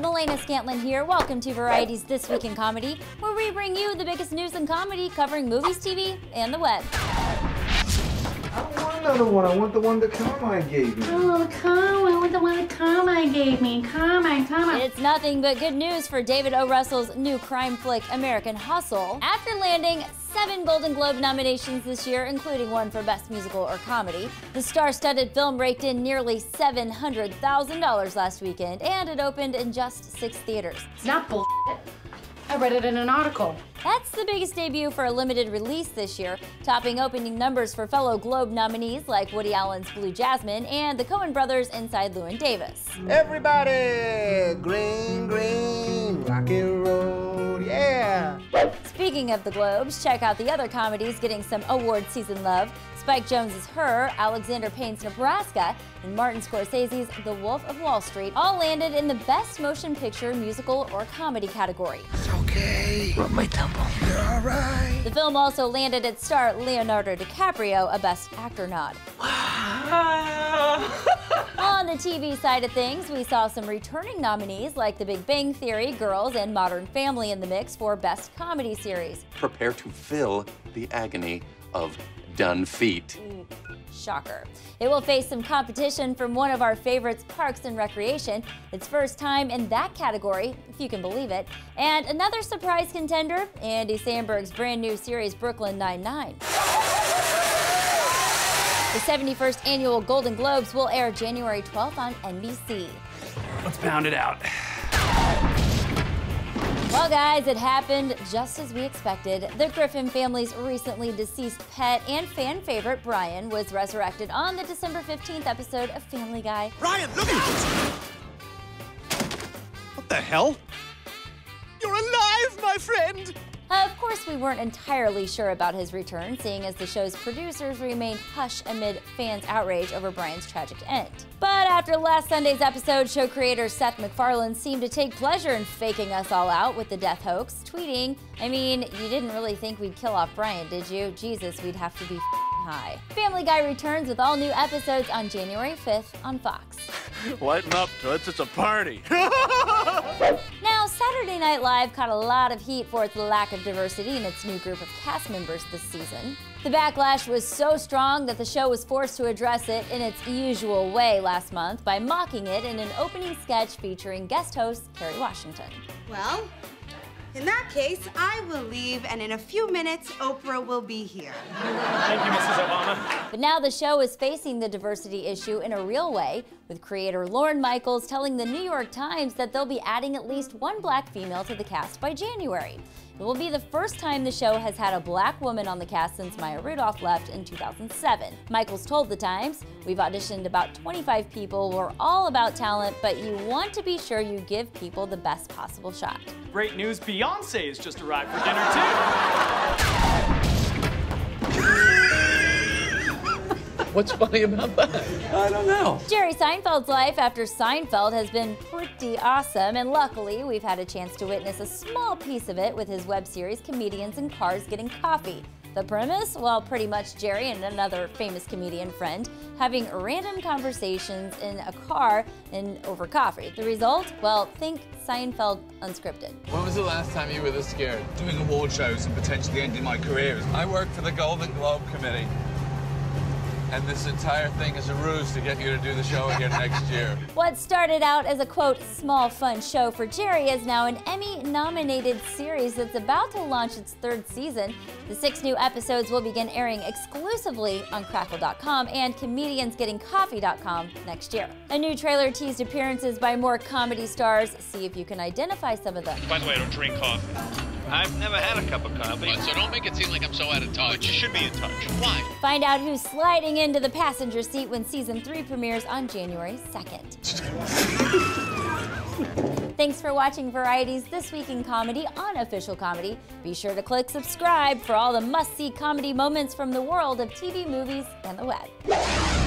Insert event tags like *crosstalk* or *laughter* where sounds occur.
Melana Scantlin here. Welcome to Variety's This Week in Comedy, where we bring you the biggest news in comedy covering movies, TV, and the web. I don't want another one. I want the one that Carmine gave me. Oh, come I want the one that Carmine gave me. Carmine, Carmine. It's nothing but good news for David O. Russell's new crime flick, American Hustle. After landing seven Golden Globe nominations this year, including one for Best Musical or Comedy, the star studded film raked in nearly $700,000 last weekend, and it opened in just six theaters. It's not bullshit. I read it in an article. That's the biggest debut for a limited release this year, topping opening numbers for fellow Globe nominees like Woody Allen's Blue Jasmine and the Coen brothers' Inside Llewyn Davis. Everybody, green, green, rock and roll, yeah. Speaking of the Globes, check out the other comedies getting some award season love. Spike Jonze's Her, Alexander Payne's Nebraska, and Martin Scorsese's The Wolf of Wall Street all landed in the Best Motion Picture, Musical, or Comedy category. It's okay. Rub my temple. You're all right. The film also landed its star Leonardo DiCaprio a Best Actor nod. On the TV side of things, we saw some returning nominees like The Big Bang Theory, Girls, and Modern Family in the mix for Best Comedy Series. Prepare to feel the agony of done feet. Shocker. It will face some competition from one of our favorites, Parks and Recreation. Its first time in that category, if you can believe it. And another surprise contender, Andy Samberg's brand new series, Brooklyn Nine-Nine. The 71st annual Golden Globes will air January 12th on NBC. Let's pound it out. Well, guys, it happened just as we expected. The Griffin family's recently deceased pet and fan favorite, Brian, was resurrected on the December 15th episode of Family Guy. Brian, look out! What the hell? You're alive, my friend! Uh, of course, we weren't entirely sure about his return, seeing as the show's producers remained hush amid fans' outrage over Brian's tragic end. But after last Sunday's episode, show creator Seth MacFarlane seemed to take pleasure in faking us all out with the death hoax, tweeting, I mean, you didn't really think we'd kill off Brian, did you? Jesus, we'd have to be high. Family Guy returns with all new episodes on January 5th on Fox. *laughs* Lighten up, Toots. It's a party. *laughs* *laughs* Now, Saturday Night Live caught a lot of heat for its lack of diversity in its new group of cast members this season. The backlash was so strong that the show was forced to address it in its usual way last month by mocking it in an opening sketch featuring guest host Kerry Washington. Well, in that case, I will leave, and in a few minutes, Oprah will be here. Thank you, Mrs. Obama. But now the show is facing the diversity issue in a real way, with creator Lorne Michaels telling the New York Times that they'll be adding at least one black female to the cast by January. It will be the first time the show has had a black woman on the cast since Maya Rudolph left in 2007. Michaels told The Times, We've auditioned about 25 people. We're all about talent, but you want to be sure you give people the best possible shot. Great news, Beyonce has just arrived for dinner, too. What's funny about that? I don't know. Jerry Seinfeld's life after Seinfeld has been pretty awesome, and luckily, we've had a chance to witness a small piece of it with his web series Comedians in Cars Getting Coffee. The premise? Well, pretty much Jerry and another famous comedian friend having random conversations in a car and over coffee. The result? Well, think Seinfeld unscripted. When was the last time you were this scared? doing award shows and potentially ending my career. I work for the Golden Globe Committee. And this entire thing is a ruse to get you to do the show again next year. *laughs* What started out as a quote, small fun show for Jerry is now an Emmy nominated series that's about to launch its third season. The six new episodes will begin airing exclusively on Crackle.com and ComediansGettingCoffee.com next year. A new trailer teased appearances by more comedy stars. See if you can identify some of them. By the way, I don't drink coffee. I've never had a cup of coffee. So don't make it seem like I'm so out of touch. But you should be in touch. Why? Find out who's sliding into the passenger seat when season three premieres on January 2nd. Thanks for watching Variety's This Week in Comedy on Official Comedy. Be sure to click subscribe for all the must see comedy moments from the world of TV, movies, and the web.